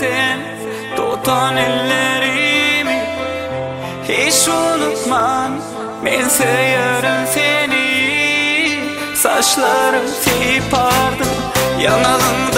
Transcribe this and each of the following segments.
sen tutan ellerimi. Hiç unutmam ben seviyorum seni. Saçlarım sipardım yanalım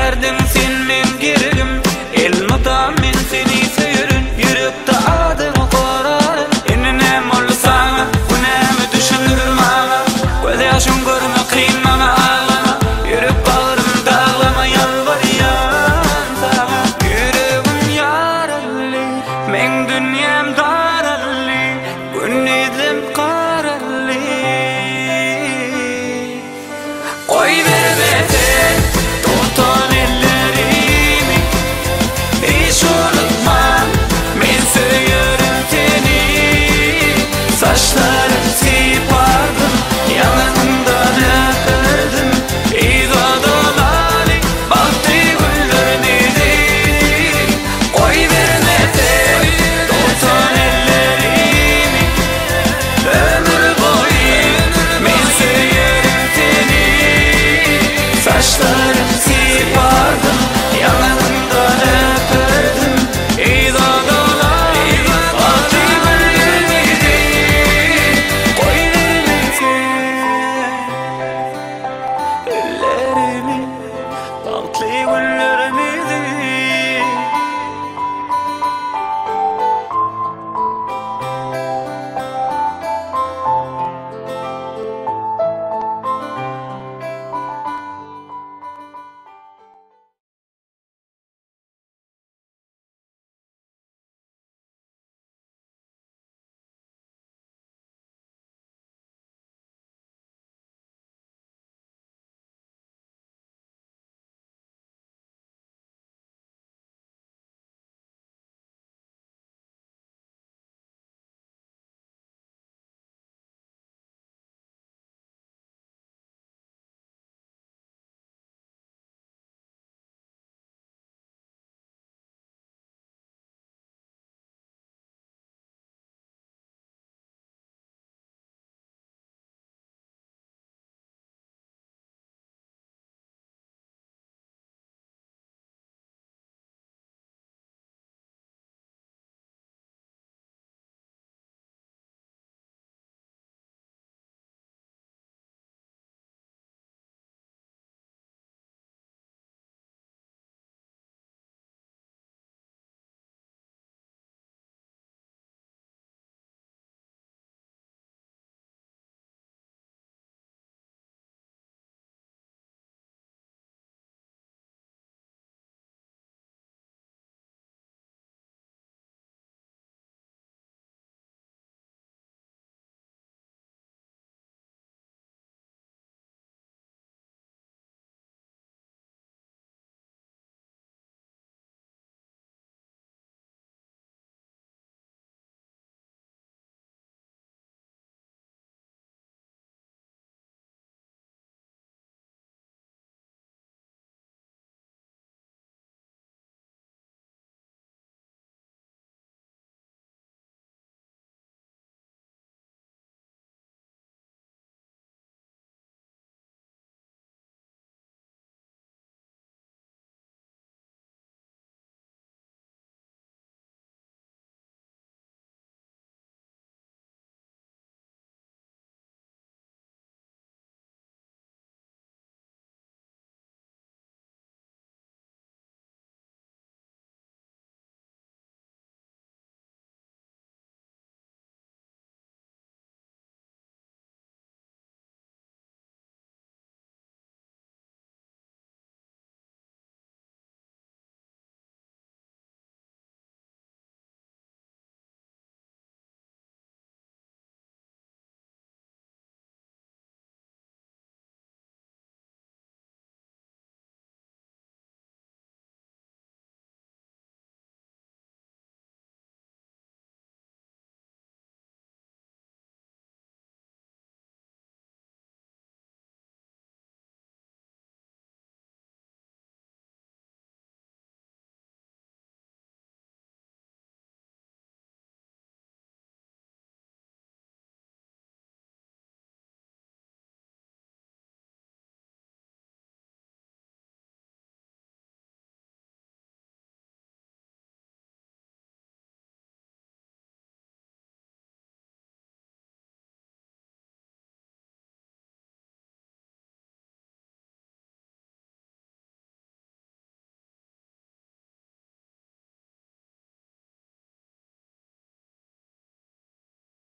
derdim seni.